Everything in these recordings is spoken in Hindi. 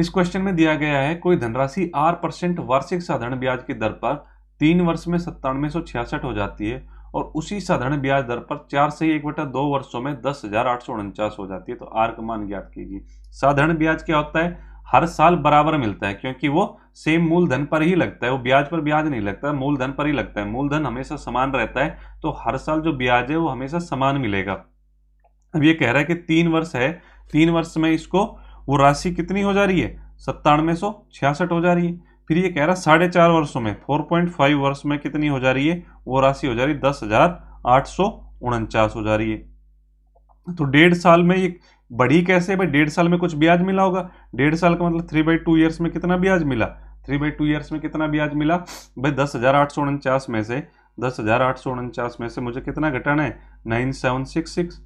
इस क्वेश्चन में दिया गया है, कोई धनराशि आर परसेंट वार्षिक साधारण ब्याज की दर पर तीन वर्ष में सत्तानवे सौ छियासठ हो जाती है और उसी साधारण ब्याज दर पर चार से एक बटा दो वर्षों में दस हज़ार आठ सौ उनचास हो जाती है। तो आर का मान ज्ञात कीजिए। साधारण ब्याज क्या होता है? हर साल बराबर मिलता है, क्योंकि वो सेम मूलधन पर ही लगता है। वो ब्याज पर ब्याज नहीं लगता, मूलधन पर ही लगता है। मूलधन हमेशा समान रहता है तो हर साल जो ब्याज है वो हमेशा समान मिलेगा। अब ये कह रहा है कि तीन वर्ष है, तीन वर्ष में इसको वो राशि कितनी हो जा रही है? सत्तानवे सौ छियासठ हो जा रही है। फिर ये कह रहा है, साढ़े चार वर्षों में, फोर पॉइंट फाइव वर्ष में कितनी हो जा रही है? वो राशि हो जा रही है दस हज़ार आठ सौ उनचास हो जा रही है। तो डेढ़ साल में ये बढ़ी कैसे? भाई, डेढ़ साल में कुछ ब्याज मिला होगा। डेढ़ साल का मतलब थ्री बाई टू ईयर्स में कितना ब्याज मिला? थ्री बाई टू ईयर्स में कितना ब्याज मिला? भाई, दस हज़ार आठ सौ उनचास में से, दस हज़ार आठ सौ उनचास में से मुझे कितना घटाना है? Nine seven six six.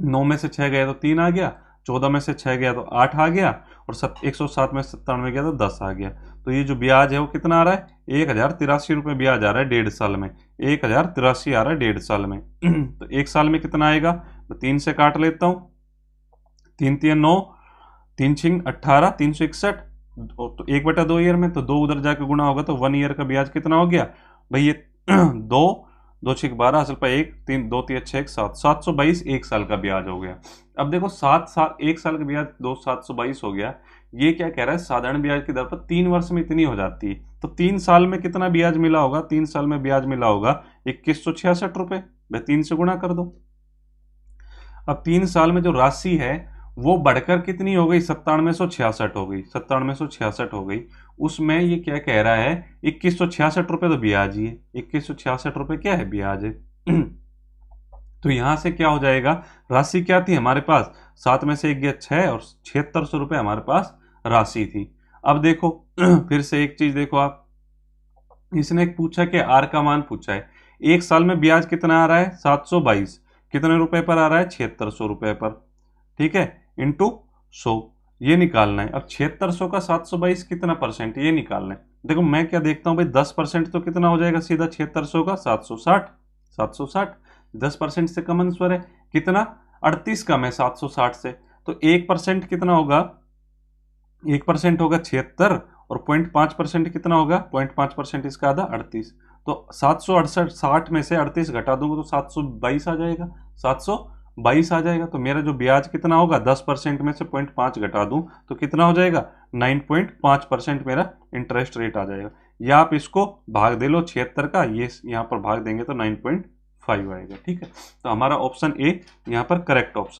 नौ में से छह गया तो तीन आ गया। चौदह में से छह गया तो आठ आ गया और सत, एक सौ सात में सत्तानवे गया तो दस आ गया। तो ये जो ब्याज है वो कितना आ रहा है? एक हज़ार तिरासी रुपये ब्याज आ रहा है डेढ़ साल में। एक हज़ार तिरासी आ रहा है डेढ़ साल में। तो एक साल में कितना आएगा? तो तीन से काट लेता हूँ। तीन तीन नौ, तीन छिंग अट्ठारह, तीन सौ इकसठ तो एक बटा दो ईयर में तो दो उधर जाके गुना होगा तो वन ईयर का ब्याज कितना हो गया? भाई ये दो दो छः बारह असल पर एक, तीन, दो, तीन छः सात। सात सौ बाईस एक साल का ब्याज हो गया। अब देखो, सात साल एक साल का ब्याज दो, सात सौ बाईस हो गया। ये क्या कह रहा है? साधारण ब्याज की दर पर तीन वर्ष में इतनी हो जाती है। तो तीन साल में कितना ब्याज मिला होगा? तीन साल में ब्याज मिला होगा इक्कीस सौ छियासठ रुपये भाई, तीन से गुणा कर दो। अब तीन साल में जो राशि है वो बढ़कर कितनी हो गई? सत्तानवे सौ छियासठ हो गई। सत्तानवे सौ छियासठ हो गई। उसमें ये क्या कह रहा है? इक्कीस सौ छियासठ रुपये तो ब्याज ही है। इक्कीस सौ छियासठ रुपये क्या है? ब्याज है। तो यहाँ से क्या हो जाएगा? राशि क्या थी हमारे पास? सात में से एक गया छह और छिहत्तर सौ रुपये हमारे पास राशि थी। अब देखो, फिर से एक चीज़ देखो आप। इसने पूछा कि आर का मान पूछा है। एक साल में ब्याज कितना आ रहा है? सात सौ बाईस। कितने रुपए पर आ रहा है? छिहत्तर सौ रुपए पर। ठीक है? इंटू सौ ये निकालना है। अब छिहत्तर सौ का सात सौ बाईस कितना परसेंट ये निकालना है। देखो, मैं क्या देखता हूँ भाई? दस परसेंट तो कितना हो जाएगा? सीधा छिहत्तर सौ का सात सौ साठ। सात सौ साठ। दस परसेंट से कम अंसवर है। कितना? अड़तीस कम है सात सौ साठ से। तो एक परसेंट कितना होगा? एक परसेंट होगा छिहत्तर और पॉइंट पाँच परसेंट कितना होगा? पॉइंट पाँच परसेंट इसका आधा अड़तीस। तो सात सौ अड़सठ, साठ में से अड़तीस घटा दूँगा तो सात सौ बाईस आ जाएगा। सात सौ बाईस आ जाएगा तो मेरा जो ब्याज कितना होगा, दस परसेंट में से पॉइंट पाँच घटा दूँ तो कितना हो जाएगा? नाइन पॉइंट पाँच परसेंट मेरा इंटरेस्ट रेट आ जाएगा। या आप इसको भाग दे लो, छिहत्तर का, ये यहाँ पर भाग देंगे तो नाइन पॉइंट फाइव आएगा, ठीक है? तो हमारा ऑप्शन ए यहाँ पर करेक्ट ऑप्शन